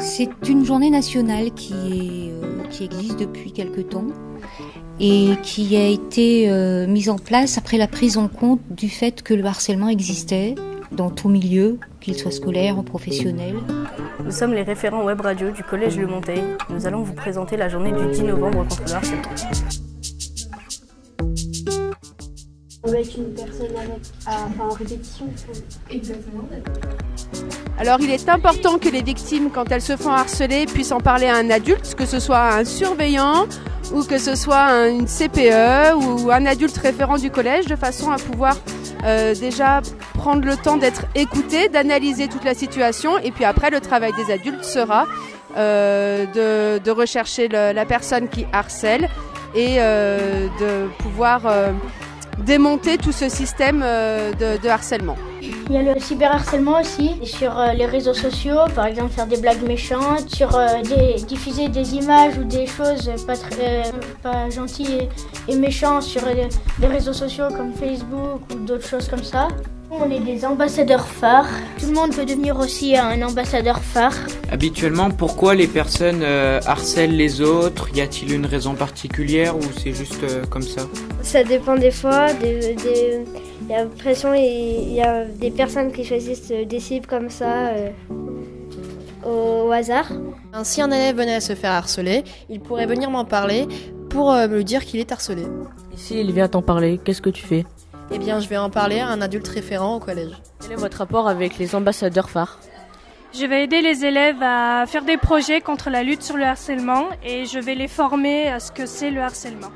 C'est une journée nationale euh, qui existe depuis quelque temps et qui a été euh, mise en place après la prise en compte du fait que le harcèlement existait dans tout milieu, qu'il soit scolaire ou professionnel. Nous sommes les référents web radio du Collège Le Monteil. Nous allons vous présenter la journée du 10 novembre contre le harcèlement. Être une personne avec, à, enfin, en répétition. Exactement. Alors il est important que les victimes, quand elles se font harceler, puissent en parler à un adulte, que ce soit un surveillant ou que ce soit une CPE ou un adulte référent du collège, de façon à pouvoir euh, déjà prendre le temps d'être écouté, d'analyser toute la situation, et puis après le travail des adultes sera euh, de, de, rechercher le, la personne qui harcèle et euh, de pouvoir euh, démonter tout ce système euh, de, harcèlement. Il y a le cyberharcèlement aussi, sur euh, les réseaux sociaux, par exemple faire des blagues méchantes, sur euh, des, diffuser des images ou des choses pas, très, gentilles et, méchantes sur les, les réseaux sociaux comme Facebook ou d'autres choses comme ça. On est des ambassadeurs phares. Tout le monde peut devenir aussi un ambassadeur phare. Habituellement, pourquoi les personnes euh, harcèlent les autres? Y a-t-il une raison particulière ou c'est juste euh, comme ça? Ça dépend des fois. Des, des, il y a l'impression il y a des personnes qui choisissent des cibles comme ça euh, au, au, hasard. Si un élève venait à se faire harceler, il pourrait venir m'en parler pour euh, me dire qu'il est harcelé. Et s'il vient t'en parler, qu'est-ce que tu fais? Eh bien, je vais en parler à un adulte référent au collège. Quel est votre rapport avec les ambassadeurs phares? Je vais aider les élèves à faire des projets contre la lutte sur le harcèlement et je vais les former à ce que c'est le harcèlement.